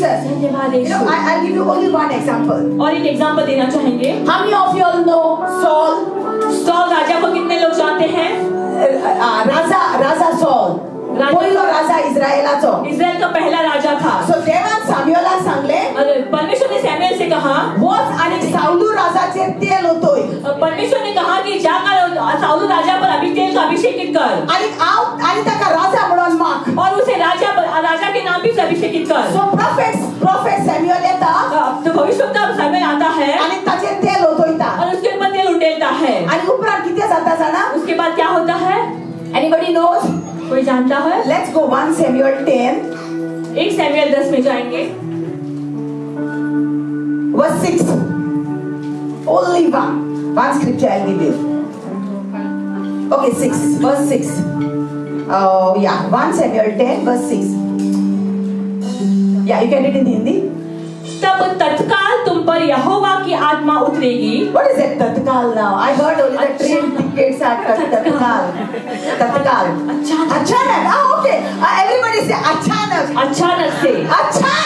Jesus. You know, I, I'll give you only one example. और एक example देना चाहेंगे? How many of you all know Saul? Saul राजा को कितने लोग जानते हैं? Uh, uh, Saul. राजा- राजा इस्रायलाचो इस्राएल का पहला राजा था। सो देवान सांगले। कहा वच आणि तेल होतोय परमेश्वर ने कहा कि जाकर साउल राजा पर का अभिषेकित कर। आणि हांव आणि ताका राजा म्हणून माग. और उसे राजा राजा के नाम भी अभिषेकित कर। सो मानता है? Let's go one Samuel ten एक सेम्यूअल दस में जाएँगे। Verse six only one one script आएँगे this okay six verse six या one Samuel ten verse six या you can read in Hindi तब तत्काल पर यहोवा की आत्मा उतरेगी। What is it tatkal now I heard only the train tickets are tatkal. Tatkal. अच्छा। अचानक. ओके एवरीबॉडी से अचानक. अचानक से। अचानक.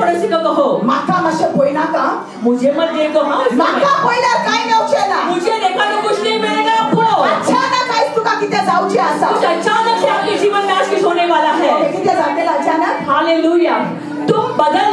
पड़ोसी को कहो। माता मशे पोइना का? मुझे मत देखो हाँ माता पोइना कांय ना मुझे देखा तो कुछ नहीं मिलेगा आपको अचानक आयज तुका कितें जावचें आसा कुछ अचानक से आपके जीवन में आज कुछ होने वाला है। ओके, जाते जातलें अचानक? हालेलुया। तुम बदल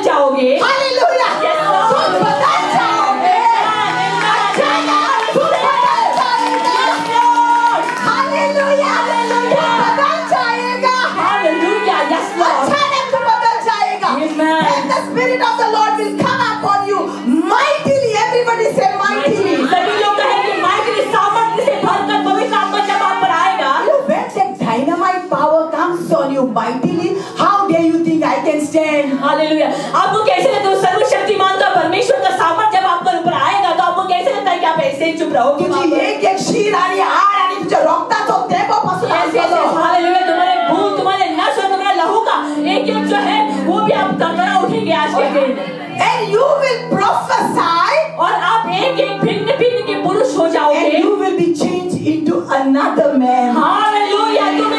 हालेलुया आपको कैसे लगता है सर्वशक्तिमान का परमेश्वर का सामर्थ्य जब आप पर ऊपर आएगा तो आपको कैसे लगता है कि आप ऐसे ही चुप रहोगे तुझी एक एक शीर आणि हाड आणि रक्ताचो देवापासून Yes, yes, yes. आसतलो. हालेलुया तुम्हारे खून तुम्हारे नस और तुम्हारे लहू का एक एक जो है वो भी आप तगड़ा उठेंगे आज के दिन And you will prophesy और आप एक एक भिन्न भिन्न के पुरुष हो and जाओगे you will be changed into another man. Hallelujah तुम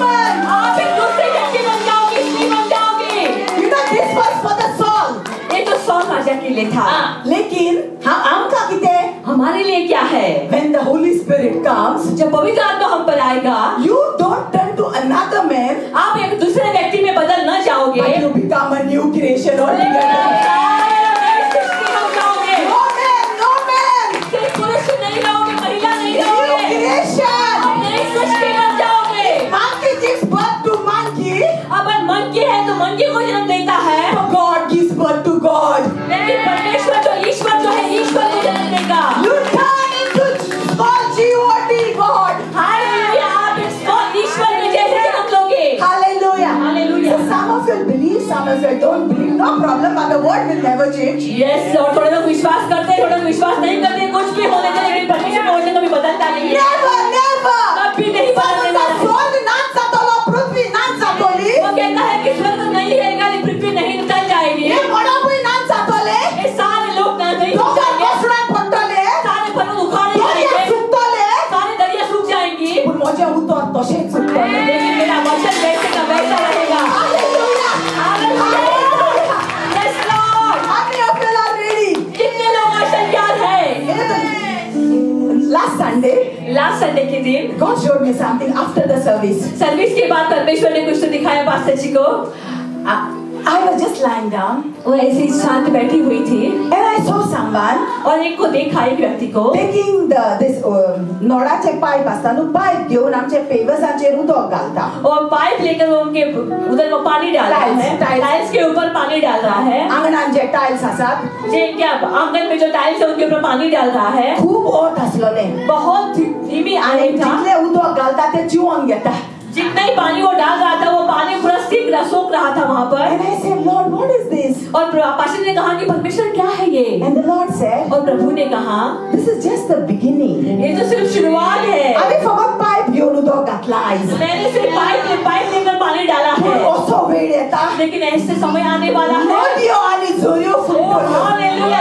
woman. आप एक दूसरे व्यक्ति बन जाओगे स्त्री बन जाओगे You know, this was for the soul. ये तो सौ राजा के लिए था लेकिन हम आमका किते हमारे लिए क्या है when the Holy Spirit comes, जब पवित्र आत्मा हम पर आएगा you don't turn to another man, आप एक दूसरे व्यक्ति में बदल न जाओगे but you become a new creation altogether. Some of you don't believe. No problem, but the word will never change. Yes और थोड़े लोग विश्वास करते हैं थोड़े लोग विश्वास नहीं करते कुछ भी होने दे लेकिन परमेश्वर का वचन कभी बदलता नहीं है Never, never. कभी नहीं बदलने वाला है। Nan satolo, पृथ्वी nan satoli. वो कहता है कि स्वर्ग नहीं रहेगा लेकिन पृथ्वी नहीं निकल जाएगी ये मोडापुई nan satole. ये सारे लोग ना नहीं लोग जाएँगे. सारे पर्वत उखाड़े जाएँगे सारे दरिया सूख जाएँगी उतर तशेंच सुकतलें. लेकिन मेरा संडे के दिन God showed me something after the service. Service के बाद परमेश्वर ने कुछ तो दिखाया पास्टर जी को I was just lying down. वो ऐसे शांत बैठी हुई थी man और एक को देखा एक व्यक्ति को। Taking the this नोडाचे पाइप पास्ता न्हू पाइप दियो नाम चे घेवन आमचे पेवर्सांचेर उदक घालता और पाइप लेकर वो उनके उधर वो पानी डाल रहा है। टाइल्स टाइल्स के ऊपर पानी डाल रहा है। आँगन आंगणान जे टाइल्स आ साथ। जे क्या आँगन में जो टाइल्स है उनके ऊपर पानी डाल रहा है। खूब और ओत ने। बहुत धीमी आ रही आनी जितले उदक घालता ते जिवोन घेता करेंगे। एंड द लॉर्ड said, और प्रभु ने कहा this is just the beginning ये तो सिर्फ़ शुरुआत है। आम्ही फॉर पाइप घेऊन उदक घातला आहे मैंने सिर्फ़ पाइप में पाइप लेकर पानी डाला है। और सो वेळ येता लेकिन ऐसे समय आने वाला है। नो नदियों आणि झुरियो फुटतो hallelujah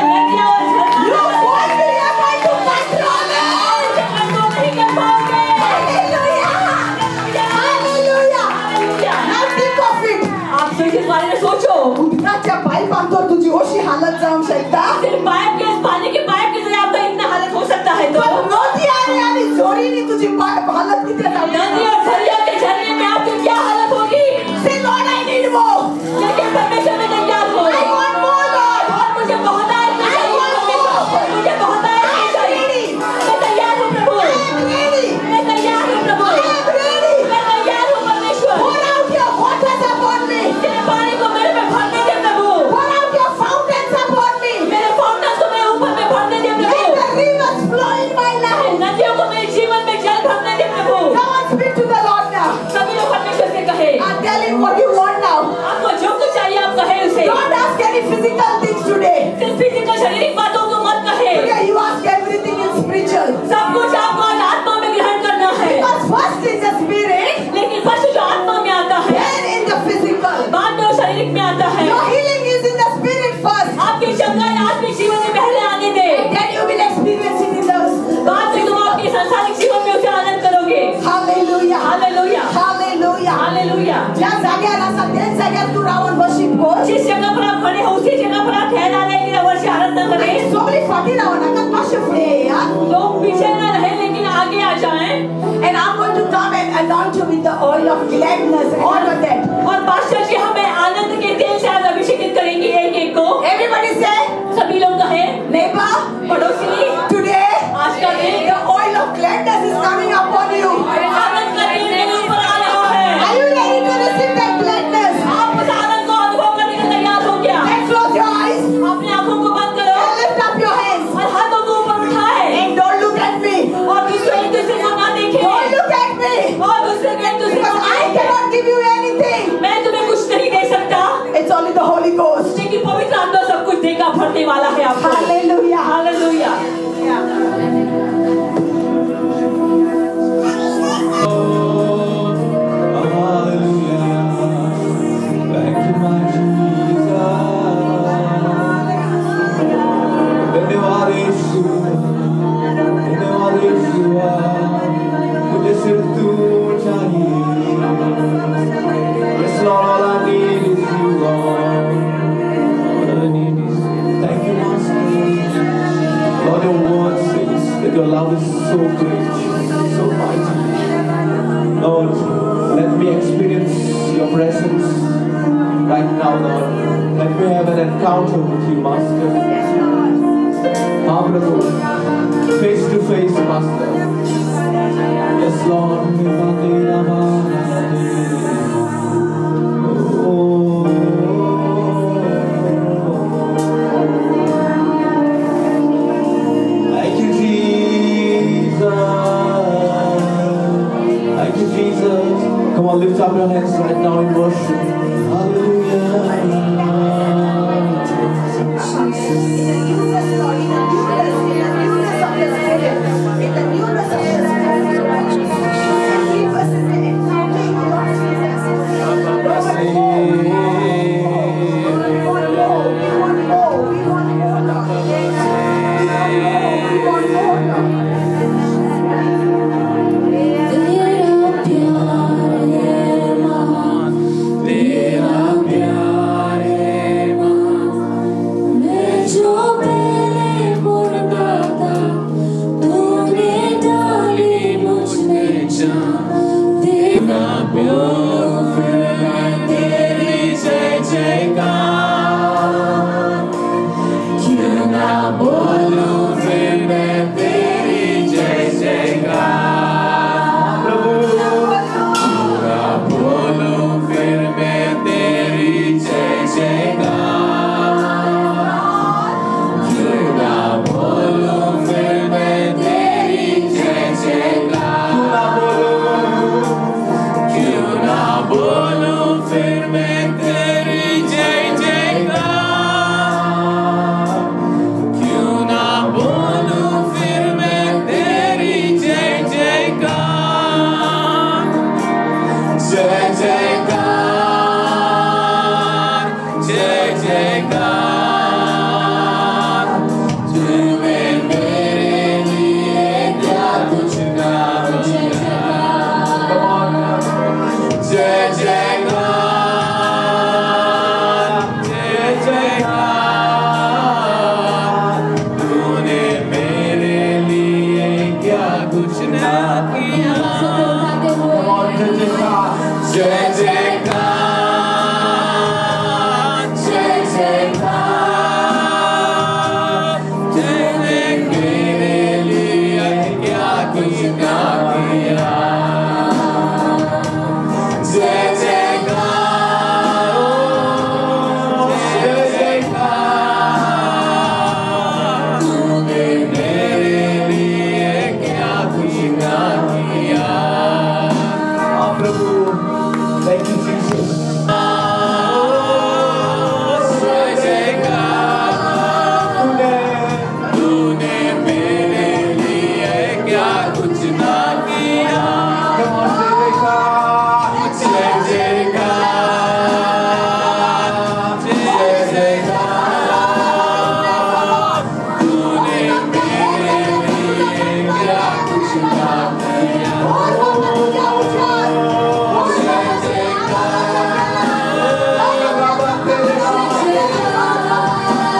Yes, Lord, we walk in You.